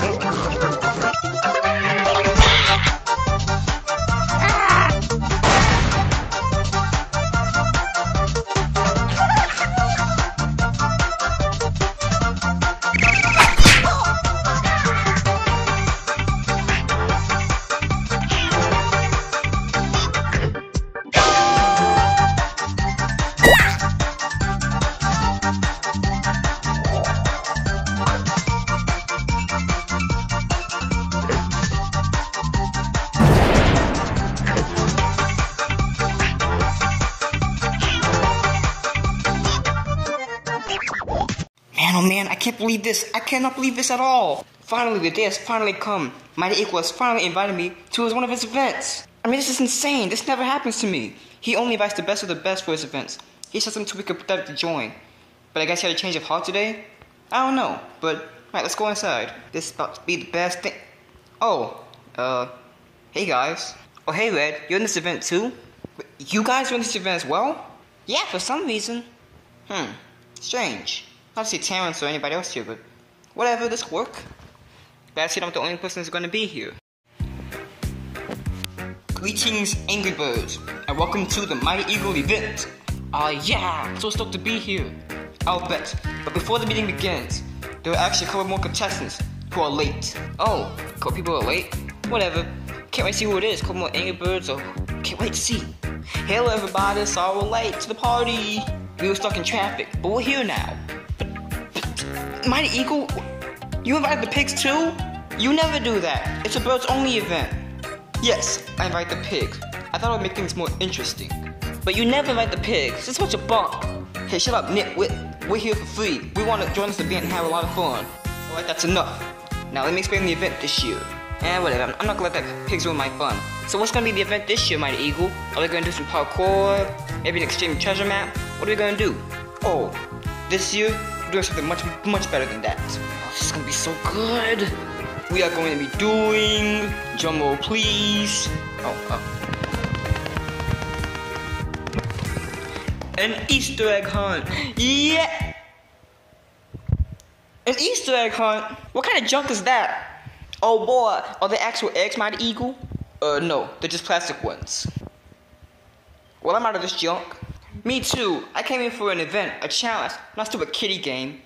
Ay, qué can't believe this. I cannot believe this at all. Finally, the day has finally come. Mighty Eagle has finally invited me to his, one of his events. I mean, this is insane. This never happens to me. He only invites the best of the best for his events. He says I'm too pathetic to join. But I guess he had a change of heart today? I don't know, but right, let's go inside. This is about to be the best thing. Oh, uh, hey guys. Oh, hey Red, you're in this event too? You guys are in this event as well? Yeah, for some reason. Hmm, strange. Not see Terrence or anybody else here, but whatever, this work. Glad to see I'm the only person who's gonna be here. Greetings, Angry Birds, and welcome to the Mighty Eagle event. Ah, uh, yeah, so stoked to be here. I'll bet. But before the meeting begins, there are actually a couple more contestants who are late. Oh, a couple people are late? Whatever. Can't wait to see who it is. A couple more Angry Birds, or can't wait to see. Hello, everybody. Sorry we're late to the party. We were stuck in traffic, but we're here now. Mighty Eagle, you invite the pigs too? You never do that. It's a birds only event. Yes, I invite the pigs. I thought it would make things more interesting. But you never invite the pigs. It's such a bump. Hey, shut up, Nick. We're here for free. We want to join this event and have a lot of fun. Alright, that's enough. Now let me explain the event this year. Eh, whatever, I'm not gonna let that pigs ruin my fun. So what's gonna be the event this year, Mighty Eagle? Are we gonna do some parkour? Maybe an extreme treasure map? What are we gonna do? Oh, this year doing something much, much better than that. Oh, this is gonna be so good. We are going to be doing, drumroll please. Oh, oh. An Easter egg hunt. Yeah. An Easter egg hunt? What kind of junk is that? Oh boy, are they actual eggs, Mighty Eagle? Uh, no, they're just plastic ones. Well, I'm out of this junk. Me too. I came here for an event, a challenge, not stupid kitty game.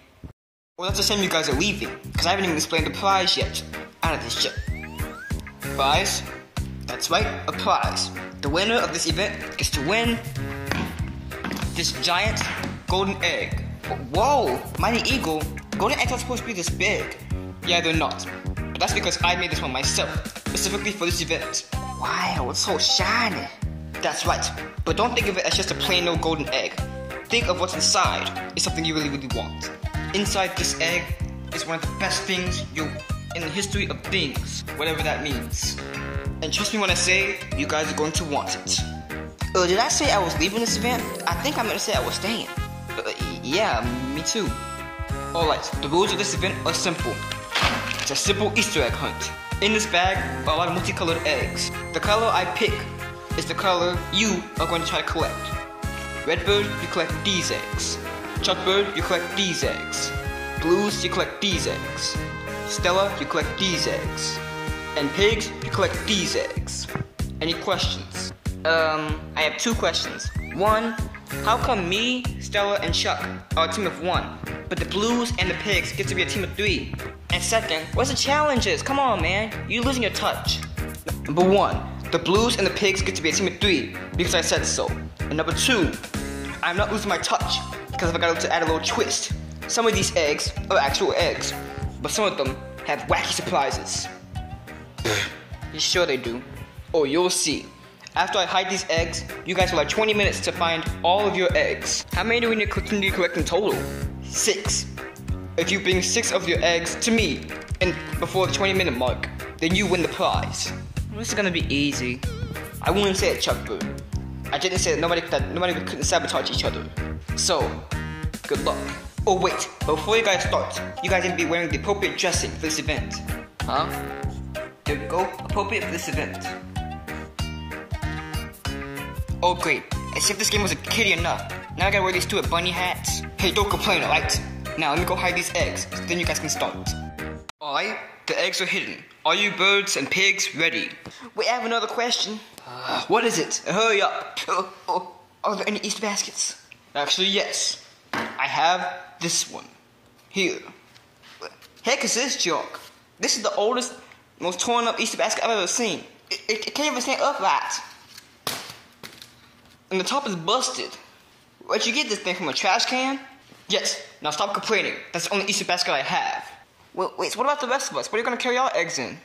Well, that's the same you guys are leaving, because I haven't even explained the prize yet. Out of this shit. Prize? That's right, a prize. The winner of this event gets to win this giant golden egg. Whoa, Mighty Eagle, golden eggs are supposed to be this big. Yeah, they're not. But that's because I made this one myself, specifically for this event. Wow, it's so shiny. That's right. But don't think of it as just a plain old golden egg. Think of what's inside is something you really, really want. Inside this egg is one of the best things you in the history of things, whatever that means. And trust me when I say, you guys are going to want it. Uh, did I say I was leaving this event? I think I meant to say I was staying. Uh, yeah, me too. Alright, the rules of this event are simple. It's a simple Easter egg hunt. In this bag are a lot of multicolored eggs. The color I pick is the color you are going to try to collect. Redbird, you collect these eggs. Chuckbird, you collect these eggs. Blues, you collect these eggs. Stella, you collect these eggs. And pigs, you collect these eggs. Any questions? Um, I have two questions. One, how come me, Stella, and Chuck are a team of one, but the blues and the pigs get to be a team of three? And second, what's the challenges? Come on, man, you're losing your touch. Number one, the Blues and the Pigs get to be a team of three because I said so. And number two, I'm not losing my touch because I got to add a little twist. Some of these eggs are actual eggs, but some of them have wacky surprises. you sure they do? Oh, you'll see. After I hide these eggs, you guys will have 20 minutes to find all of your eggs. How many do we need to collect in total? Six. If you bring six of your eggs to me and before the 20 minute mark, then you win the prize. This is gonna be easy. I wouldn't say it, Chuck Boo. I didn't say that nobody that nobody couldn't sabotage each other. So, good luck. Oh wait, before you guys start, you guys need to be wearing the appropriate dressing for this event. Huh? There we go, appropriate for this event. Oh great, as if this game was a kitty enough. Now I gotta wear these stupid bunny hats. Hey, don't complain, alright? Now let me go hide these eggs, so then you guys can start. Alright, the eggs are hidden. Are you birds and pigs ready? We have another question. Uh, what is it? Hurry up. Uh, uh, are there any Easter baskets? Actually, yes. I have this one. Here. Heck is this junk? This is the oldest, most torn up Easter basket I've ever seen. It, it, it can't even stand upright. And the top is busted. Where'd you get this thing from a trash can? Yes. Now stop complaining. That's the only Easter basket I have. Wait, so what about the rest of us? What are you gonna carry our eggs in?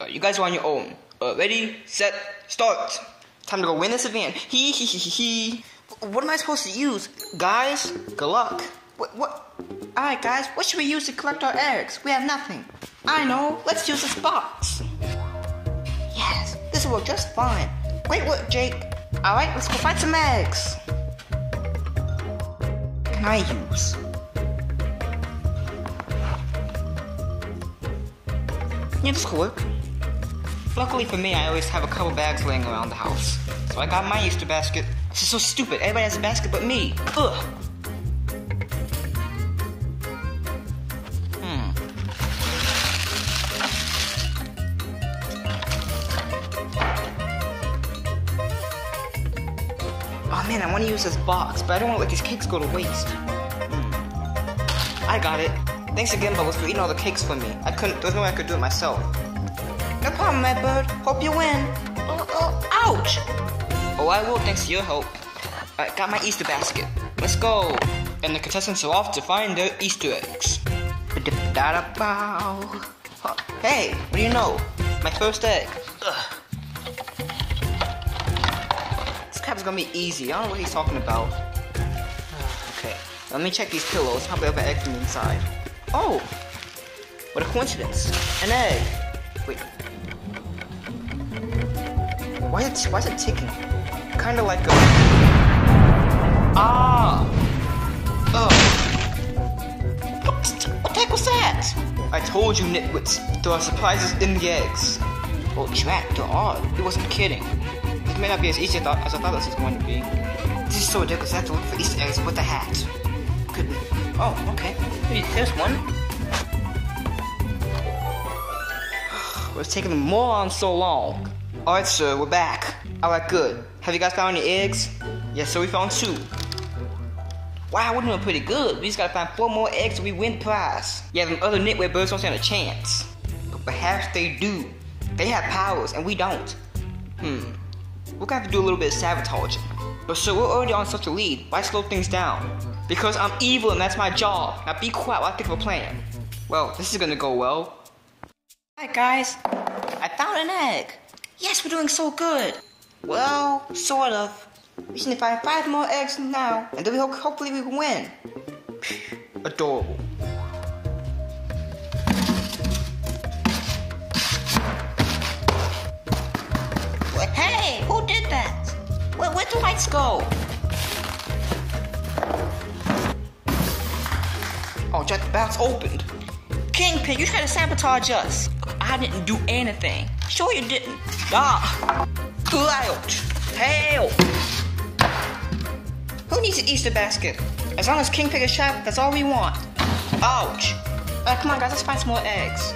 Uh, you guys are on your own. Uh, ready, set, start. Time to go win this event. Hee hee hee hee hee. What am I supposed to use? Guys, good luck. What, what? Alright, guys, what should we use to collect our eggs? We have nothing. I know, let's use this box. Yes, this will work just fine. Great work, Jake. Alright, let's go find some eggs. Can I use? Yeah, this could work. Luckily for me, I always have a couple bags laying around the house. So I got my Easter basket. This is so stupid. Everybody has a basket but me. Ugh. Hmm. Oh man, I want to use this box, but I don't want to let these cakes go to waste. Hmm. I got it. Thanks again, Bubbles, for eating all the cakes for me. I couldn't, there's no way I could do it myself. No problem, my bird. Hope you win. Oh, oh, ouch! Oh, I will, thanks to your help. I got my Easter basket. Let's go. And the contestants are off to find their Easter eggs. Hey, what do you know? My first egg. Ugh. This is gonna be easy. I don't know what he's talking about. Okay, let me check these pillows. Probably have an egg from inside. Oh! What a coincidence. An egg. Wait. Why is it, why is it ticking? Kinda like a... Ah! Oh. What, the heck was that? I told you, nitwits. There are surprises in the eggs. Oh, Jack, there are. He wasn't kidding. This may not be as easy as I thought this was going to be. This is so ridiculous. I have to look for Easter eggs with a hat. Oh, okay. There's one. What's taking more on so long? Alright, sir, we're back. Alright, good. Have you guys found any eggs? Yes, sir, we found two. Wow, we're doing pretty good. We just gotta find four more eggs and we win the prize. Yeah, them other nitwit birds don't stand a chance. But perhaps they do. They have powers and we don't. Hmm. We're gonna have to do a little bit of sabotaging. But sir, we're already on such a lead. Why slow things down? Because I'm evil and that's my job. Now be quiet while I think of a plan. Well, this is gonna go well. Hi guys. I found an egg. Yes, we're doing so good. Well, sort of. We to find five more eggs now, and then we hope, hopefully we can win. Adorable. Hey, who did that? Where, where'd the lights go? Box opened. King Pig, you tried to sabotage us. I didn't do anything. Sure you didn't. Ah. Ouch. Help. Who needs an Easter basket? As long as King Pig is shot, that's all we want. Ouch. Uh, come on, guys, let's find some more eggs.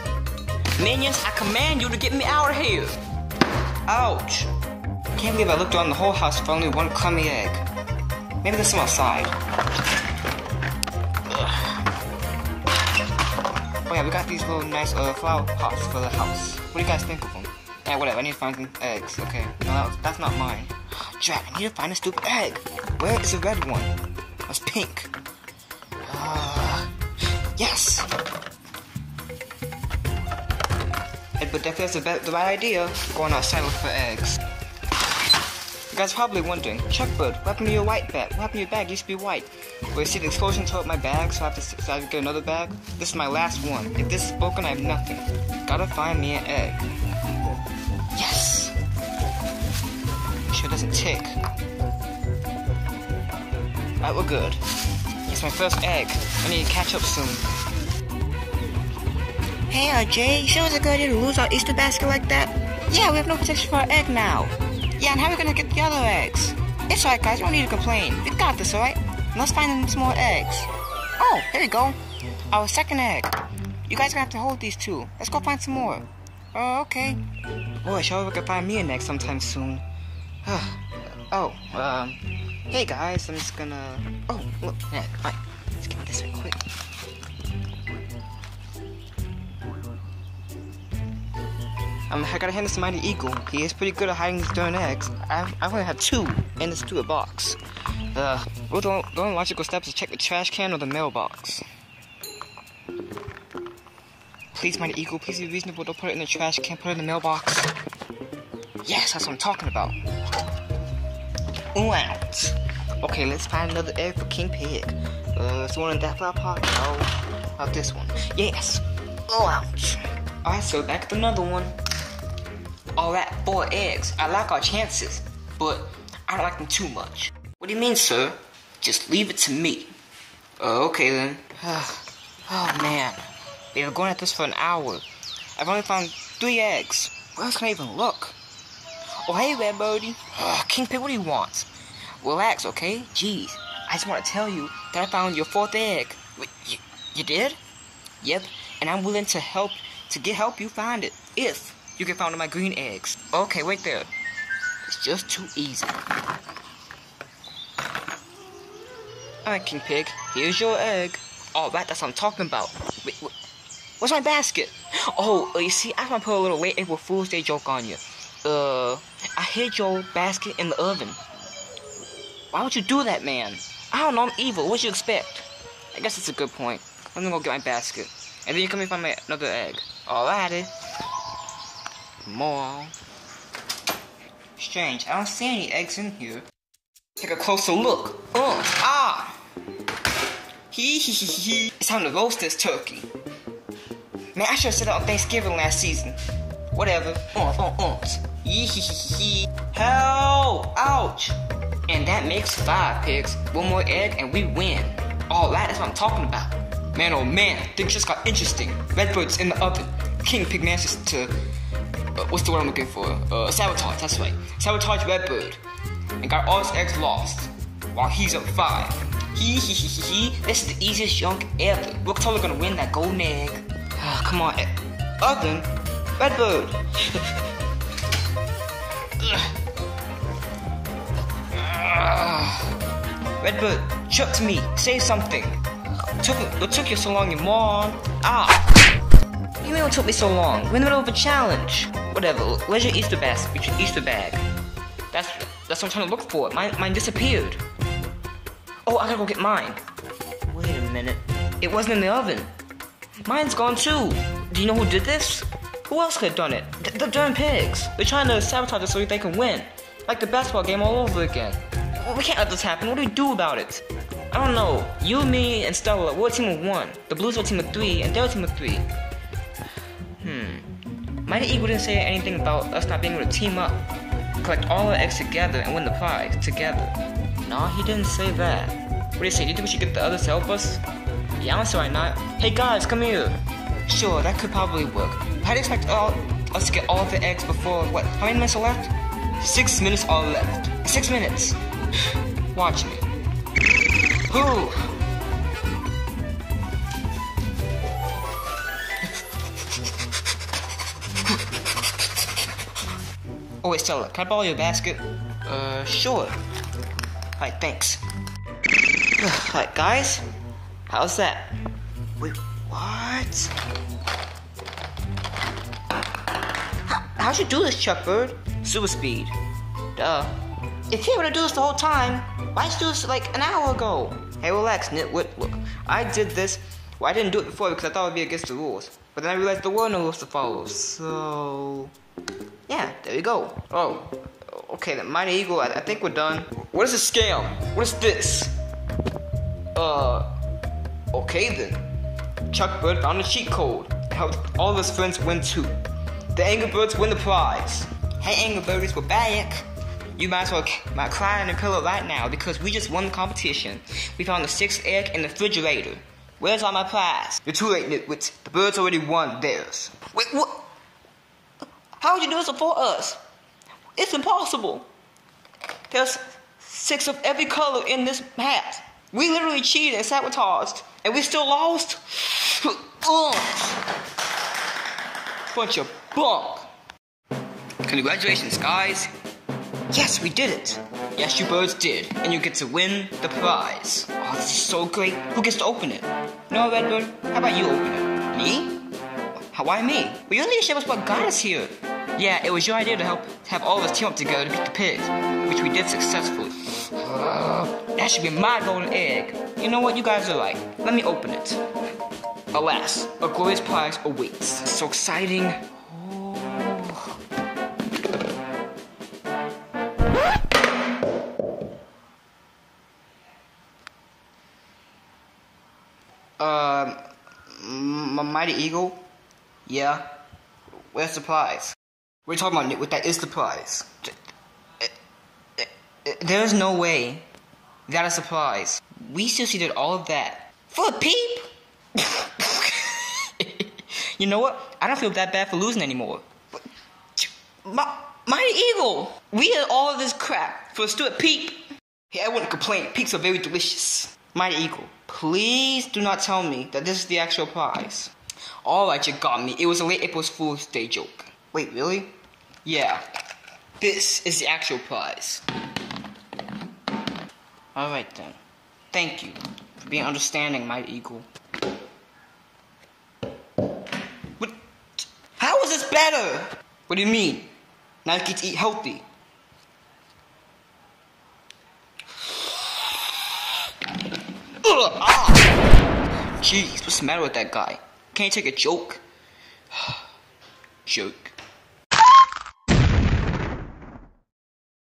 Minions, I command you to get me out of here. Ouch. Can't believe I looked around the whole house for only one crummy egg. Maybe there's some outside. Yeah, we got these little nice uh, flower pots for the house. What do you guys think of them? Yeah, whatever. I need to find some eggs. Okay, no, that was, that's not mine. Jack, I need to find a stupid egg. Where is the red one? It's pink. Uh, yes. But definitely that's the, the right idea. Going outside looking for eggs. You guys are probably wondering, Chuckbird, what happened to your white bag? What happened to your bag? It used to be white. You see the explosion tore up my bag, so I have to, so I have to get another bag. This is my last one. If this is broken, I have nothing. Gotta find me an egg. Yes! Sure it doesn't tick. Alright, we're good. It's my first egg. I need to catch up soon. Hey, Jay, you sure it's a good idea to lose our Easter basket like that? Yeah, we have no protection for our egg now. Yeah, and how are we gonna get the other eggs? It's alright, guys, you don't need to complain. We got this, alright? Let's find some more eggs. Oh, here we go. Our second egg. You guys are gonna have to hold these two. Let's go find some more. Oh, okay. Boy, sure we can find me a next sometime soon. oh, um, hey guys, I'm just gonna. Oh, look, yeah, alright. Let's get this real quick. Um, I gotta hand this to Mighty Eagle. He is pretty good at hiding his darn eggs. I've, I've only two in this stupid box. The, the only logical step is check the trash can or the mailbox. Please, Mighty Eagle, please be reasonable. Don't put it in the trash can, put it in the mailbox. Yes, that's what I'm talking about. Ooh. Okay, let's find another egg for King Pig. Uh, is the one in that flower pot? No. Not this one. Yes. Ouch. Alright, so back to another one. Alright, four eggs. I like our chances, but I don't like them too much. What do you mean, sir? Just leave it to me. Uh, okay then. oh man. They've been going at this for an hour. I've only found three eggs. Where else can I even look? Oh, hey Birdie. Uh, King Pig, what do you want? Relax, okay? Jeez. I just want to tell you that I found your fourth egg. Wait, you, you did? Yep, and I'm willing to help to get help you find it if you can find my green eggs. Okay, wait there. It's just too easy. Alright, King Pig, here's your egg. Alright, that's what I'm talking about. Wait, what's my basket? Oh, uh, you see, I want to put a little late April Fool's Day joke on you. Uh, I hid your basket in the oven. Why would you do that, man? I don't know, I'm evil. What you expect? I guess it's a good point. I'm gonna go get my basket. And then you come and find my another egg. Alrighty. More. Strange, I don't see any eggs in here. Take a closer look. Uh, ah! It's time to roast this turkey. Man, I should have said it on Thanksgiving last season. Whatever. Hee hee hee. Help! Ouch! And that makes five pigs. One more egg and we win. Alright, that's what I'm talking about. Man, oh man, things just got interesting. Redbird's in the oven. King Pig to. Uh, what's the word I'm looking for? Uh, sabotage, that's right. Sabotage Redbird. And got all his eggs lost. While he's up five. Hee hee hee hee hee. This is the easiest junk ever. We're totally gonna win that golden egg. Ah, come on. Oven? Redbird. Redbird, chuck to me. Say something. Took what took you so long, you moron? Ah! You mean what took me so long? We're in the middle of a challenge. Whatever. Where's your Easter basket? Your Easter bag? That's that's what I'm trying to look for. Mine mine disappeared. Oh, I gotta go get mine. Wait a minute. It wasn't in the oven. Mine's gone too. Do you know who did this? Who else could have done it? The, the darn pigs. They're trying to sabotage us so they can win. Like the basketball game all over again. We can't let this happen. What do we do about it? I don't know. You, me, and Stella, we're a team of one. The Blues are a team of three, and they're a team of three. Hmm. Mighty Eagle didn't say anything about us not being able to team up, collect all our eggs together, and win the prize together. No, he didn't say that. What do you say? Do you think we should get the others to help us? Yeah, I don't see why not. Hey guys, come here. Sure, that could probably work. How do you expect all, us to get all the eggs before what? How many minutes are left? Six minutes are left. Six minutes. Watch me. Who? oh wait, Stella, can I borrow your basket? Uh, sure. Alright, thanks. Alright, guys. How's that? Wait, what? How, how'd you do this, Chuck Bird? Super speed. Duh. If you were to do this the whole time, why did you do this like an hour ago? Hey, relax, Nitwit. Look, I did this. Well, I didn't do it before because I thought it would be against the rules. But then I realized there were no rules to follow. So, yeah, there you go. Oh, okay, then Mighty Eagle, I, I think we're done. What is a scam? What is this? Uh, okay then. Chuck Bird found a cheat code. Helped all his friends win too. The Angry Birds win the prize. Hey, Angry Birds, we're back. You might as well might cry in the pillow right now because we just won the competition. We found the sixth egg in the refrigerator. Where's all my prize? You're too late, Nitwit. The birds already won theirs. Wait, what? How would you do this before us? It's impossible. There's six of every color in this hat. We literally cheated and sabotaged, and we still lost. Bunch of bunk. Congratulations, guys. Yes, we did it. Yes, you birds did, and you get to win the prize. Oh, this is so great. Who gets to open it? No, Redbird. How about you open it? Me? How, why me? Well, your leadership was what got us here. Yeah, it was your idea to help have all of us team up together to beat the pigs, which we did successfully. that should be my golden egg. You know what? You guys are like. Let me open it. Alas, a glorious prize awaits. So exciting. Um, M- Mighty Eagle? Yeah. Where's the prize? We're talking about what that is the prize. There is no way that is a prize. We seriously did all of that for a peep. you know what? I don't feel that bad for losing anymore. My, Mighty Eagle, we had all of this crap for stupid peep. Hey, I wouldn't complain. Peeps are very delicious. Mighty Eagle, please do not tell me that this is the actual prize. Alright, you got me. It was a late April Fool's Day joke. Wait, really? Yeah. This is the actual prize. Alright then. Thank you for being understanding, my Eagle. What? How is this better? What do you mean? Now you get to eat healthy. Ugh, ah! Jeez, what's the matter with that guy? Can't you take a joke? joke.